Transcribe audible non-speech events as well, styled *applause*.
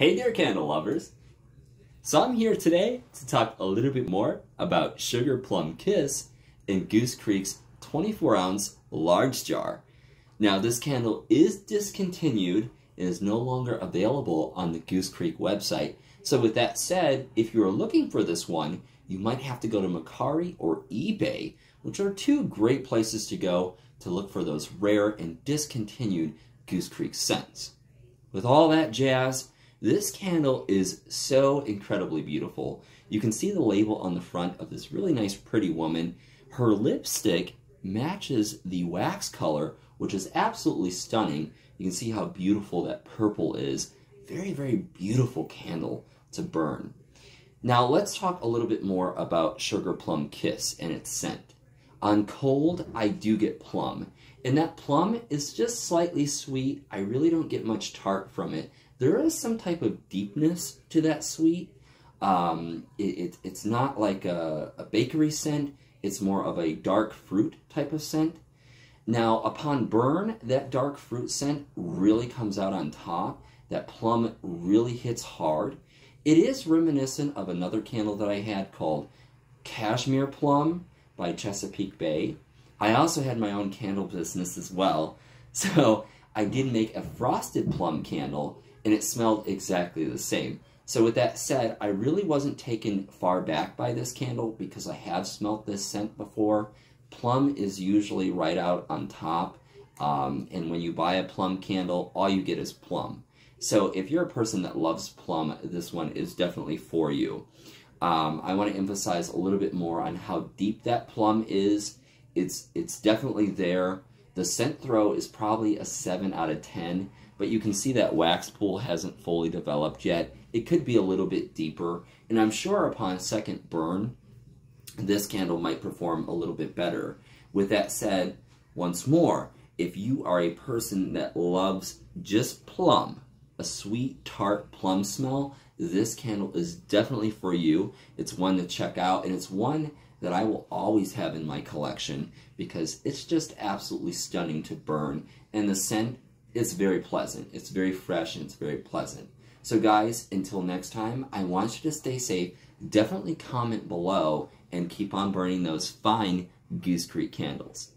Hey there, candle lovers! So I'm here today to talk a little bit more about Sugar Plum Kiss in Goose Creek's 24 ounce large jar. Now this candle is discontinued and is no longer available on the Goose Creek website. So with that said, if you're looking for this one, you might have to go to Mercari or eBay, which are two great places to go to look for those rare and discontinued Goose Creek scents. With all that jazz, this candle is so incredibly beautiful. You can see the label on the front of this really nice pretty woman. Her lipstick matches the wax color, which is absolutely stunning. You can see how beautiful that purple is. Very, very beautiful candle to burn. Now let's talk a little bit more about Sugar Plum Kiss and its scent. On cold, I do get plum. And that plum is just slightly sweet. I really don't get much tart from it there is some type of deepness to that sweet. Um, it, it, it's not like a, a bakery scent. It's more of a dark fruit type of scent. Now, upon burn, that dark fruit scent really comes out on top. That plum really hits hard. It is reminiscent of another candle that I had called Cashmere Plum by Chesapeake Bay. I also had my own candle business as well. *laughs* So I did make a frosted plum candle and it smelled exactly the same. So with that said, I really wasn't taken far back by this candle because I have smelt this scent before. Plum is usually right out on top, um, and when you buy a plum candle, all you get is plum. So if you're a person that loves plum, this one is definitely for you. Um, I want to emphasize a little bit more on how deep that plum is. It's, it's definitely there. The scent throw is probably a 7 out of 10 but you can see that wax pool hasn't fully developed yet. It could be a little bit deeper, and I'm sure upon second burn, this candle might perform a little bit better. With that said, once more, if you are a person that loves just plum, a sweet tart plum smell, this candle is definitely for you. It's one to check out, and it's one that I will always have in my collection because it's just absolutely stunning to burn, and the scent is very pleasant. It's very fresh and it's very pleasant. So guys, until next time, I want you to stay safe. Definitely comment below and keep on burning those fine Goose Creek candles.